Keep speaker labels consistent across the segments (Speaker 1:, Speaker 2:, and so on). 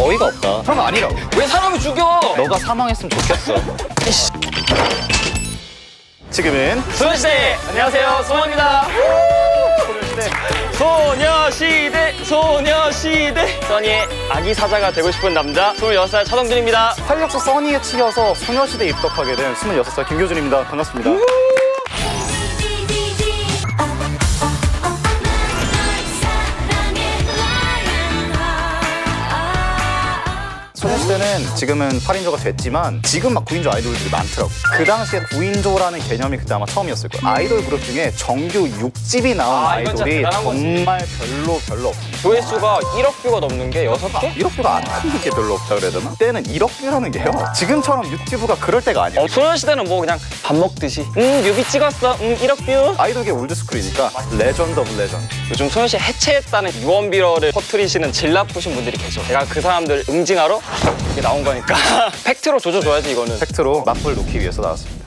Speaker 1: 어이가 없다.
Speaker 2: 그럼 아니라고.
Speaker 3: 왜 사람을 죽여?
Speaker 1: 너가 사망했으면 좋겠어. 지금은
Speaker 3: 소녀시대! 안녕하세요, 소녀입니다. 소녀시대, 소녀시대. 써니의 아기 사자가 되고 싶은 남자, 26살 차동준입니다.
Speaker 1: 활력소 써니에 치여서 소녀시대에 입덕하게 된 26살 김교준입니다. 반갑습니다. 소녀시대는 지금은 8인조가 됐지만 지금 막 9인조 아이돌들이 많더라고. 그 당시에 9인조라는 개념이 그때 아마 처음이었을 거야. 아이돌 그룹 중에 정규 6집이 나온
Speaker 3: 아,
Speaker 1: 아,
Speaker 3: 이건 진짜
Speaker 1: 아이돌이
Speaker 3: 대단한 거지.
Speaker 1: 정말 별로 별로 없어.
Speaker 3: 조회수가 1억 뷰가 넘는 게 6개?
Speaker 1: 1억 뷰가 안 하는 게 별로 없다 그래야 되나? 그때는 1억 뷰라는 게요. 지금처럼 유튜브가 그럴 때가 아니야.
Speaker 3: 어, 소녀시대는 뭐 그냥 밥 먹듯이. 음, 뮤비 찍었어. 음, 1억 뷰.
Speaker 1: 아이돌계 old school이니까 legend of legend.
Speaker 3: 요즘 소녀시대 해체했다는 유언비어를 퍼뜨리시는 질 나쁘신 분들이 계셔. 제가 그 사람들 응징하러 이렇게 나온 거니까. 팩트로 조져줘야지, 이거는.
Speaker 1: 팩트로 맞불 놓기 위해서 나왔습니다.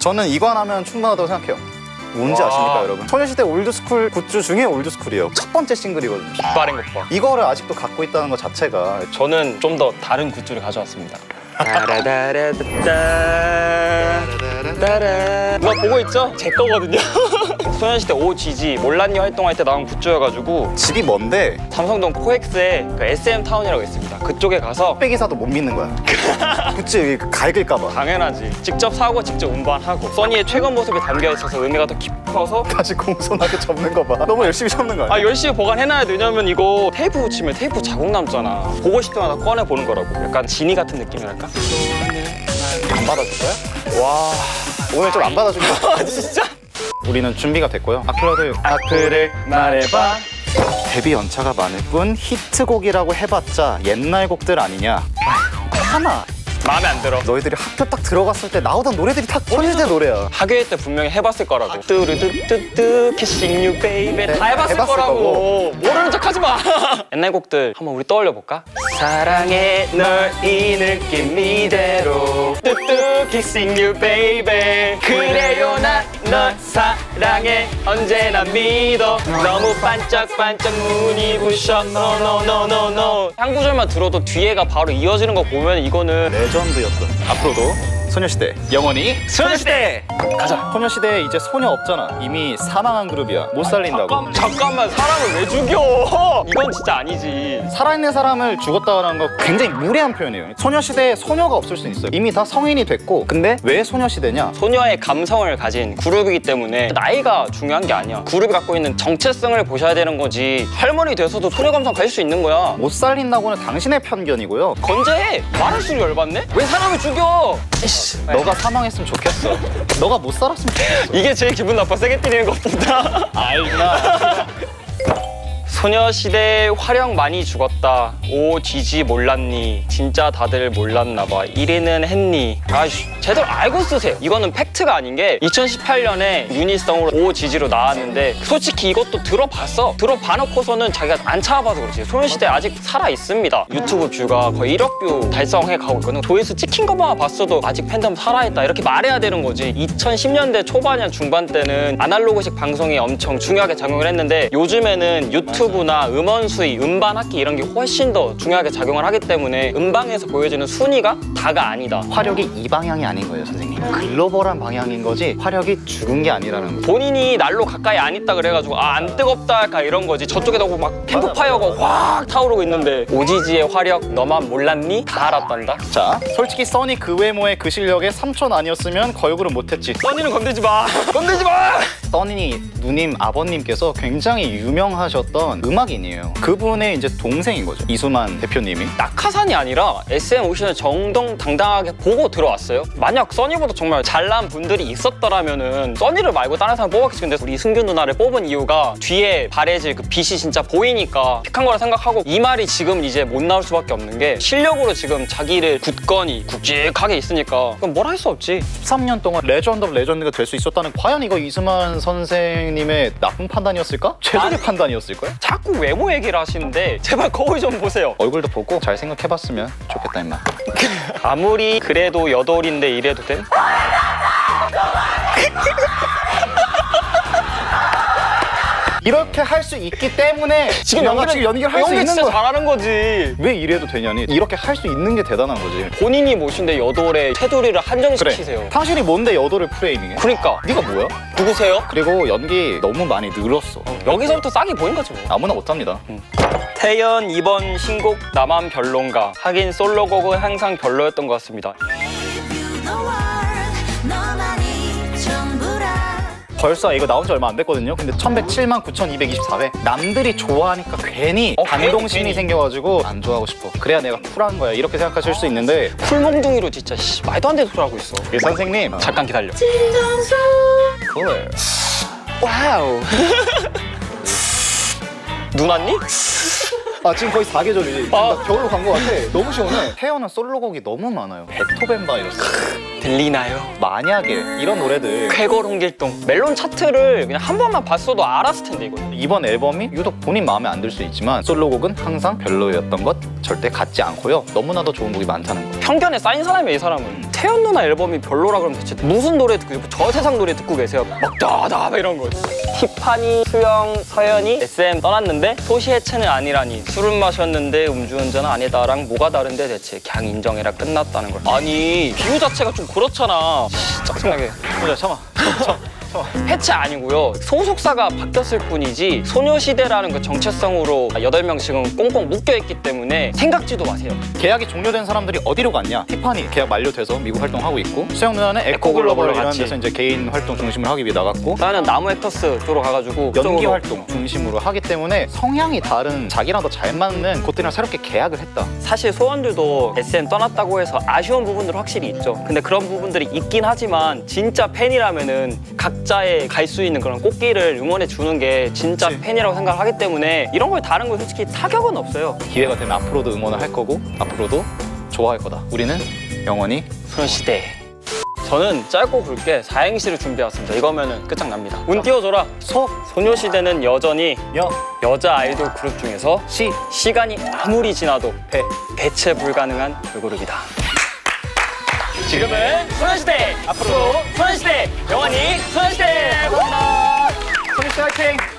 Speaker 1: 저는 이거 하나면 충분하다고 생각해요. 뭔지
Speaker 3: 와.
Speaker 1: 아십니까 여러분? 소녀시대 old school 굿즈 중에 old school이에요. 첫 번째 싱글이거든요.
Speaker 3: 빛바랜 것 봐.
Speaker 1: 이거를 아직도 갖고 있다는 것 자체가
Speaker 3: 저는 좀 더 다른 굿즈를 가져왔습니다. 따라 이거 보고 있죠? 제 거거든요. 소녀시대 Oh!GG 몰랐니 활동할 때 나온 굿즈여가지고
Speaker 1: 집이 먼데
Speaker 3: 삼성동 코엑스에 그 SM 타운이라고 있습니다. 그쪽에 가서
Speaker 1: 택배 기사도 못 믿는 거야. 굿즈 구길까 봐.
Speaker 3: 당연하지. 직접 사고 직접 운반하고 써니의 최근 모습이 담겨 있어서 의미가 더 깊어서
Speaker 1: 다시 공손하게 접는 거 봐. 너무 열심히 접는 거 아니야?
Speaker 3: 아 열심히 보관해놔야 돼. 왜냐면 이거 테이프 붙이면 테이프 자국 남잖아. 보고 싶을 때마다 꺼내 보는 거라고. 약간 지니 같은 느낌이랄까?
Speaker 1: 안 받아줄 거야?
Speaker 3: 와
Speaker 1: 오늘 좀 안 받아줄 거야?
Speaker 3: 진짜?
Speaker 1: 우리는 준비가 됐고요. 악플러들 악플을 말해봐. 데뷔 연차가 많을 뿐 히트곡이라고 해봤자 옛날 곡들 아니냐? 하나.
Speaker 3: 마음에 안 들어.
Speaker 1: 너희들이 학교 딱 들어갔을 때 나오던 노래들이 다 소녀시대 노래야.
Speaker 3: 학교일 때 분명히 해봤을 거라고. 뚜루뚜뚜뚜 kissing you baby 다 해봤을,
Speaker 1: 해봤을
Speaker 3: 거라고. 모르는 척 하지 마. 옛날 곡들 한번 우리 떠올려 볼까? 사랑해 널 이 느낌 이대로 뚜뚜 kissing you baby 그래요 사랑해. 언제나 믿어. 너무 반짝반짝 눈이 부셔. 노노노노노 한 구절만 들어도 뒤에가 바로 이어지는 거 보면 이거는
Speaker 1: legend였던 앞으로도 소녀시대 영원히
Speaker 3: 소녀시대 가자
Speaker 1: 소녀시대 이제 소녀 없잖아. 이미 사망한 그룹이야. 못 살린다고.
Speaker 3: 잠깐, 잠깐만 사람을 왜 죽여? 이건 진짜 아니지.
Speaker 1: 살아있는 사람을 죽었다는 거 굉장히 무례한 표현이에요. 소녀시대에 소녀가 없을 수 있어요. 이미 다 성인이 됐고 근데 왜 소녀시대냐?
Speaker 3: 소녀의 감성을 가진 그룹이기 때문에 나이가 중요한 게 아니야. 그룹이 갖고 있는 정체성을 보셔야 되는 거지. 할머니 돼서도 소녀 감성 가질 수 있는 거야.
Speaker 1: 못 살린다고는 당신의 편견이고요.
Speaker 3: 건재해. 말할수록 열받네? 왜 사람을 죽여? 이씨.
Speaker 1: 너가 사망했으면 좋겠어. 너가 못 살았으면 좋겠어.
Speaker 3: 이게 제일 기분 나빠 세게 때리는 것보다.
Speaker 1: 알나?
Speaker 3: 소녀시대 화력 많이 죽었다. 오 지지 몰랐니? 진짜 다들 몰랐나 봐. 1위는 했니? 아이씨 제대로 알고 쓰세요. 이거는 팩트가 아닌 게 2018년에 유닛으로 Oh!GG로 나왔는데 솔직히 이것도 들어봤어. 들어봐놓고서는 자기가 안 찾아봐서 그렇지. 소녀시대 아직 살아 있습니다. 유튜브 뷰가 거의 1억 뷰 달성해 가고 있거든. 조회수 찍힌 것만 봤어도 아직 팬덤 살아있다 이렇게 말해야 되는 거지. 2010년대 초반이나 중반 때는 아날로그식 방송이 엄청 중요하게 작용을 했는데 요즘에는 유튜브 나 음원 순위, 음반 팔기 이런 게 훨씬 더 중요하게 작용을 하기 때문에 음방에서 보여지는 순위가 다가 아니다.
Speaker 1: 화력이 이 방향이 아닌 거예요, 선생님. 글로벌한 방향인 거지 화력이 죽은 게 아니라는 거.
Speaker 3: 본인이 날로 가까이 안 있다 그래가지고 아 안 뜨겁다 약간 이런 거지 저쪽에 너무 막 캠프파이어가 확 타오르고 있는데 오지지의 화력 너만 몰랐니? 다 알았단다
Speaker 1: 자, 솔직히 써니 그 외모의 그 실력에 3촌 아니었으면 걸그룹 못했지.
Speaker 3: 써니는 건들지 마 건들지 마
Speaker 1: 써니 누님 아버님께서 굉장히 유명하셨던 음악인이에요. 그분의 이제 동생인 거죠. 이수만 대표님이.
Speaker 3: 낙하산이 아니라 SM 오션을 정정당당하게 보고 들어왔어요. 만약 써니보다 정말 잘난 분들이 있었더라면은 써니를 말고 다른 사람 뽑았겠지. 근데 우리 승균 누나를 뽑은 이유가 뒤에 바래질 그 빛이 진짜 보이니까 pick한 거라 생각하고 이 말이 지금 이제 못 나올 수밖에 없는 게 실력으로 지금 자기를 굳건히 굵직하게 있으니까 그럼 뭘 할 수 없지.
Speaker 1: 13년 동안 legend of legend가 될 수 있었다는 과연 이거 이수만 선생님의 나쁜 판단이었을까? 최적의 판단이었을까요?
Speaker 3: 자꾸 외모 얘기를 하시는데 제발 거울 좀 보세요.
Speaker 1: 얼굴도 보고 잘 생각해봤으면 좋겠다 임마.
Speaker 3: 아무리 그래도 여돌인데 이래도 돼?
Speaker 1: 이렇게 할 수 있기 때문에
Speaker 3: 지금 연기를
Speaker 1: 연기를 할 수 있는
Speaker 3: 진짜
Speaker 1: 거야.
Speaker 3: 잘하는 거지.
Speaker 1: 왜 이래도 되냐니 이렇게 할 수 있는 게 대단한 거지.
Speaker 3: 본인이 모신데 여돌의 테두리를 한정시키세요.
Speaker 1: 당신이 뭔데 여도를 프레이밍해?
Speaker 3: 그러니까
Speaker 1: 네가 뭐야?
Speaker 3: 누구세요?
Speaker 1: 그리고 연기 너무 많이 늘었어.
Speaker 3: 여기서부터 싹이 보인 거지 뭐.
Speaker 1: 아무나 못합니다.
Speaker 3: 태연 이번 신곡 나만 별론가 하긴 솔로곡은 항상 별로였던 것 같습니다.
Speaker 1: 벌써 이거 나온 지 얼마 안 됐거든요. 근데 1107만 9,224회. 남들이 좋아하니까 괜히
Speaker 3: 어,
Speaker 1: 반동심이
Speaker 3: 괜히.
Speaker 1: 생겨가지고 안 좋아하고 싶어. 그래야 내가 쿨한 거야. 이렇게 생각하실 수 있는데
Speaker 3: 풀몽둥이로 진짜 씨, 말도 안 되는 소리 하고 있어.
Speaker 1: 이 선생님
Speaker 3: 잠깐 기다려. Cool. Wow. 눈 왔니?
Speaker 1: 아 지금 거의 4계절이지.
Speaker 3: 아.
Speaker 1: 나 겨울로 간거 같아. 너무 시원해. 뛰어난 솔로곡이 너무 많아요. 베토벤 바이러스.
Speaker 3: 들리나요?
Speaker 1: 만약에 이런 노래들
Speaker 3: 쾌거롱길동 멜론 차트를 그냥 한 번만 봤어도 알았을 텐데 이거.
Speaker 1: 이번 앨범이 유독 본인 마음에 안 들 수 있지만 솔로곡은 항상 별로였던 것 절대 같지 않고요. 너무나도 좋은 곡이 많다는 거.
Speaker 3: 편견에 쌓인 사람이야 이 사람은. 태연 누나 앨범이 별로라 그러면 대체 무슨 노래 듣고 저 세상 노래 듣고 계세요? 막 다다 이런 거. 티파니, 수영, 서연이 SM 떠났는데 소시해체는 아니라니 술은 마셨는데 음주운전은 아니다랑 뭐가 다른데 대체 그냥 인정해라 끝났다는 걸. 아니 비유 자체가 좀 그렇잖아. 씨, 짜증나게.
Speaker 1: 자 참아. 참아.
Speaker 3: 해체 아니고요. 소속사가 바뀌었을 뿐이지 소녀시대라는 그 정체성으로 8명씩은 꽁꽁 묶여있기 때문에 생각지도 마세요.
Speaker 1: 계약이 종료된 사람들이 어디로 갔냐? 티파니 계약 만료돼서 미국 활동하고 있고 수영 누나는 에코글로벌이라는
Speaker 3: 갔지.
Speaker 1: 데서 이제 개인 활동 중심으로 하기 위해 나갔고
Speaker 3: 나는 나무 액터스 쪽으로 가가지고
Speaker 1: 연기 활동 중심으로 하기 때문에 성향이 다른 자기랑 더 잘 맞는 곳들이랑 새롭게 계약을 했다.
Speaker 3: 사실 소원들도 SM 떠났다고 해서 아쉬운 부분들 확실히 있죠. 근데 그런 부분들이 있긴 하지만 진짜 팬이라면은 각 자의 갈 수 있는 그런 꽃길을 응원해 주는 게 진짜
Speaker 1: 그치.
Speaker 3: 팬이라고 생각하기 때문에 이런 걸 다른 거 솔직히 타격은 없어요.
Speaker 1: 기회가 되면 앞으로도 응원을 할 거고 앞으로도 좋아할 거다. 우리는 영원히
Speaker 3: 소녀시대. 저는 짧고 굵게 사행시를 준비해왔습니다. 이거면은 끝장납니다. 운 띄워줘라.
Speaker 1: 소,
Speaker 3: 소녀시대는 여전히
Speaker 1: 여,
Speaker 3: 여자 아이돌 그룹 중에서
Speaker 1: 시,
Speaker 3: 시간이 아무리 지나도
Speaker 1: 배.
Speaker 3: 대체 불가능한 걸그룹이다. 지금은 소녀시대! 앞으로 소녀시대! 영원히 소녀시대! 감사합니다.
Speaker 1: 소니씨 화이팅!